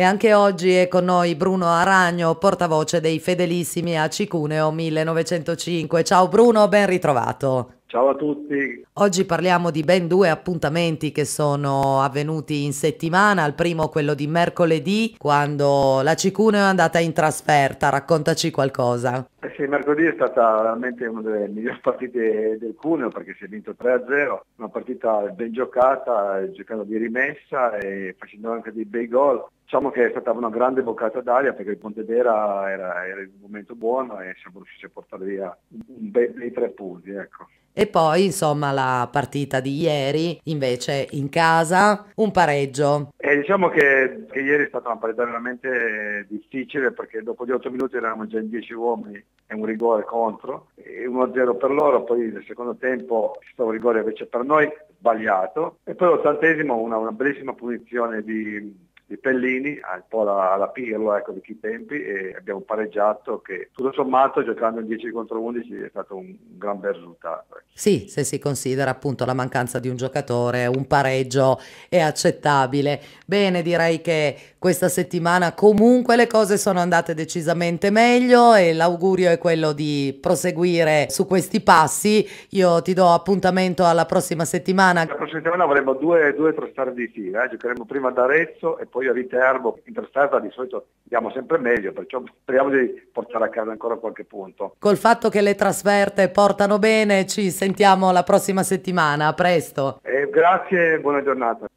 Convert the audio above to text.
E anche oggi è con noi Bruno Aragno, portavoce dei fedelissimi a Cicuneo 1905. Ciao Bruno, ben ritrovato. Ciao a tutti. Oggi parliamo di ben due appuntamenti che sono avvenuti in settimana. Il primo quello di mercoledì, quando la Cicuneo è andata in trasferta. Raccontaci qualcosa. Eh sì, mercoledì è stata veramente una delle migliori partite del Cuneo perché si è vinto 3-0, una partita ben giocata, giocando di rimessa e facendo anche dei bei gol. Diciamo che è stata una grande boccata d'aria perché il Pontedera era, era in un momento buono e siamo riusciti a portare via un bel, dei tre punti. Ecco. E poi, insomma, la partita di ieri, invece in casa, un pareggio. E diciamo che, che, ieri è stata una partita veramente difficile perché dopo di 8 minuti eravamo già in 10 uomini e un rigore contro, 1-0 per loro, poi nel secondo tempo c'è stato un rigore invece per noi sbagliato e poi all'ottantesimo una, una bellissima punizione di di Pellini, un po' alla, alla Pirlo ecco, di chi tempi e abbiamo pareggiato che tutto sommato giocando in 10 contro 11 è stato un gran bel risultato. Ecco. Sì, se si considera appunto la mancanza di un giocatore, un pareggio è accettabile. Bene, direi che questa settimana comunque le cose sono andate decisamente meglio e l'augurio è quello di proseguire su questi passi. Io ti do appuntamento alla prossima settimana. La prossima settimana avremo due, due trasferte di fila, eh? giocheremo prima ad Arezzo e poi poi a Viterbo in trasferta di solito andiamo sempre meglio, perciò speriamo di portare a casa ancora qualche punto. Col fatto che le trasferte portano bene, ci sentiamo la prossima settimana, a presto. Eh, grazie e buona giornata.